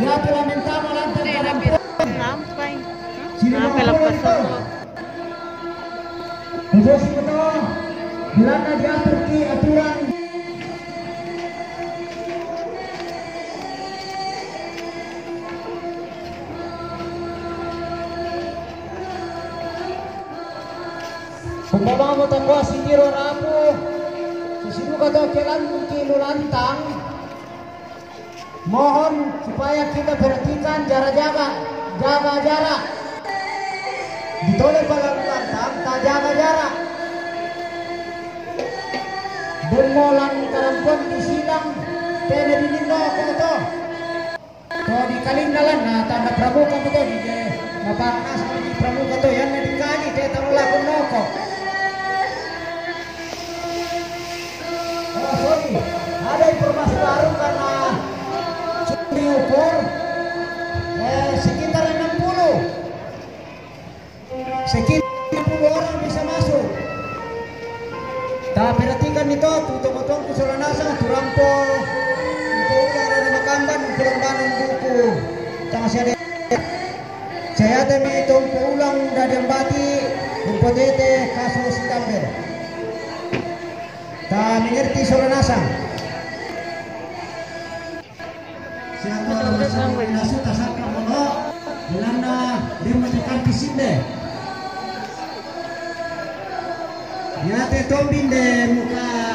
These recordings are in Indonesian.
Ya. Khusus itu Belanda diatur di aturan. Kumbaba mo tako si Tiro Rapo Sisinuka daw kailan kilulantang Mohon supaya kita perhatikan jarak-jaga Jaga jarak Ditolak pada lantang Tak jaga jarak Demolan karampon di silang Tene di nino To di kalindalan na tanda pramuka to Di mapakas mo di pramuka to Yan diukur eh, Sekitar 60 Sekitar 60 orang bisa masuk. Tak perhatikan itu Tutong-tutong kusulanasa Turampo Untuk ulang ada makamban banun buku. Tanga siya Saya demi itu ulang dari bati Umpodete kasus tamber Tak mengerti sulanasa Siapa orang nasi tasaka mono Belanda dia masukkan kisinde Ya te tombin de muka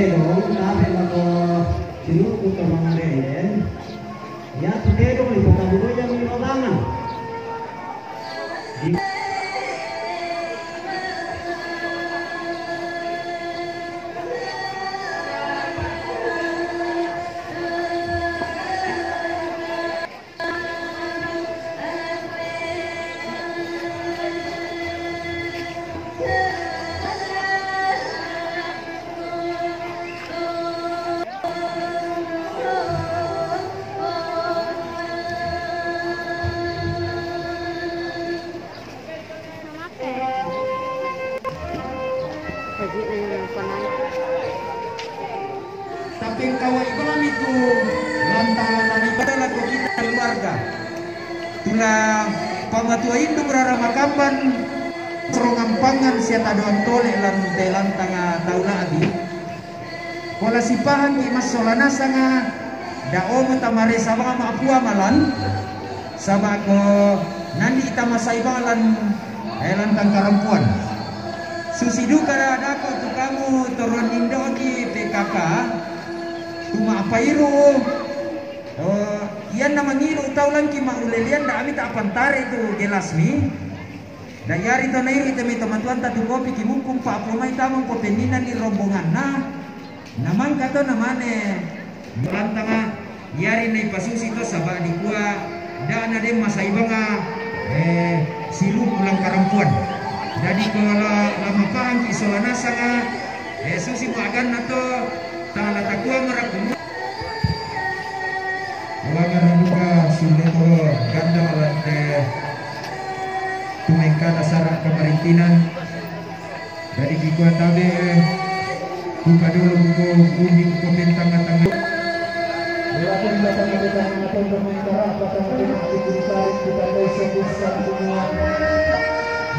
Ya, today, dong, namin ako sinukot ang mga rehin. Ya, Haji na yung. Tapi kawal ibang itu lantaran na ibadah ko kita keluarga. Tula pamatua itu berara makamban serongan pangan siya taduan tole lan telan tanga taula adi. Wala sipahan ki mas solana sanga dao mo tamare sama maapua malan sama ko nandi ita masay balan elan tang karampuan. Susidu ada ko tu kamu turun indo PKK tuma apairu oh yan na mangiru taulan ki maulelian da amit apantare tu gelasmi da yari to na iri temi teman-teman tatu kopi ki mungkum pa apomai tamang ko penina ni rombongan. Na namang kato namane. Melantanga yari na ipasusi to sabak di kuah da na dem masaibanga eh silu pulang karampuan jadi kalau sanga eh susi magan nato tangala takua merakumu Walangan juga sileto ganda malante tumengkana sarak kemarintinan dari kikuan tabe buka dulu buku undi buku bintang tangga Silakan datang ke depan atau apakah mungkin aktif ditarik kita bisa bisa semua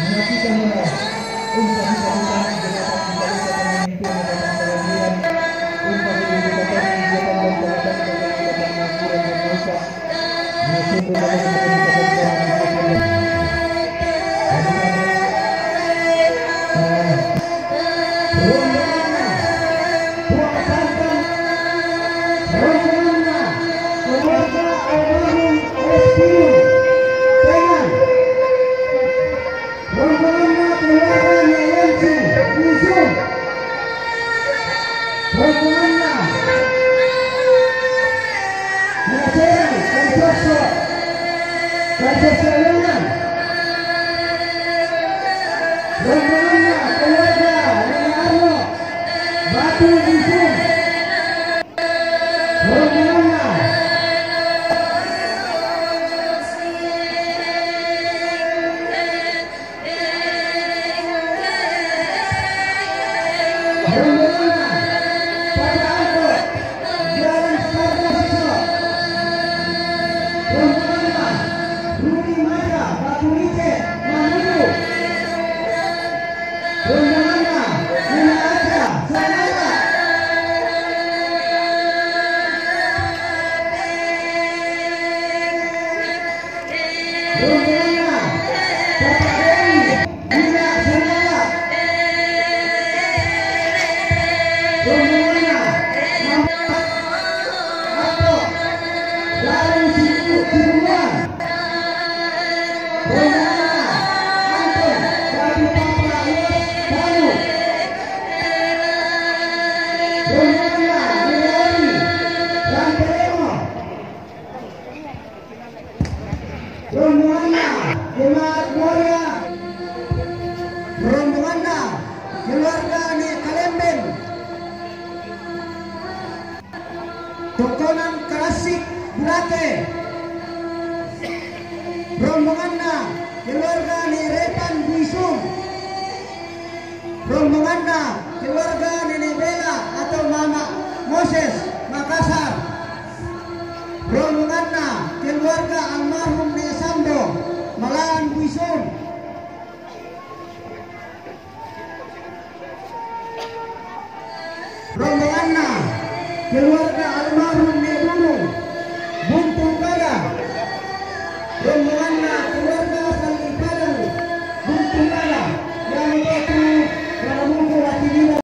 Menyaksikan kembali dalam kebencian Batu Tukonan Klasik Bulate rombongan na keluarga Repan Buisum rombongan na keluarga Nenek Bella atau Mama Moses Makassar. Rombongan na keluarga almarhum Nek Sambo Malaan Buisum rombongan na keluarga almarhum